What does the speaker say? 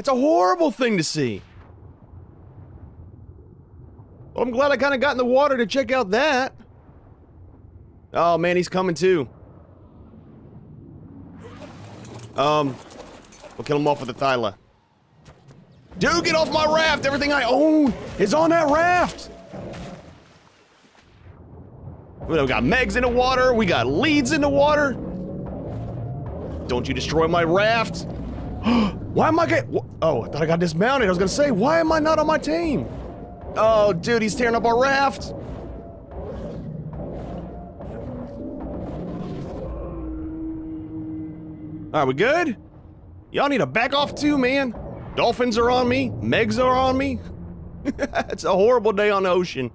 That's a horrible thing to see. Well, I'm glad I kind of got in the water to check out that. Oh man, he's coming too. Um, we'll kill him off with a Thyla. Dude, get off my raft! Everything I own is on that raft! We got Megs in the water, we got Leeds in the water. Don't you destroy my raft! why am I get? Oh, I thought I got dismounted. I was gonna say, why am I not on my team? Oh, dude, he's tearing up our raft. Are we good? Y'all need to back off too, man. Dolphins are on me. Megs are on me. it's a horrible day on the ocean.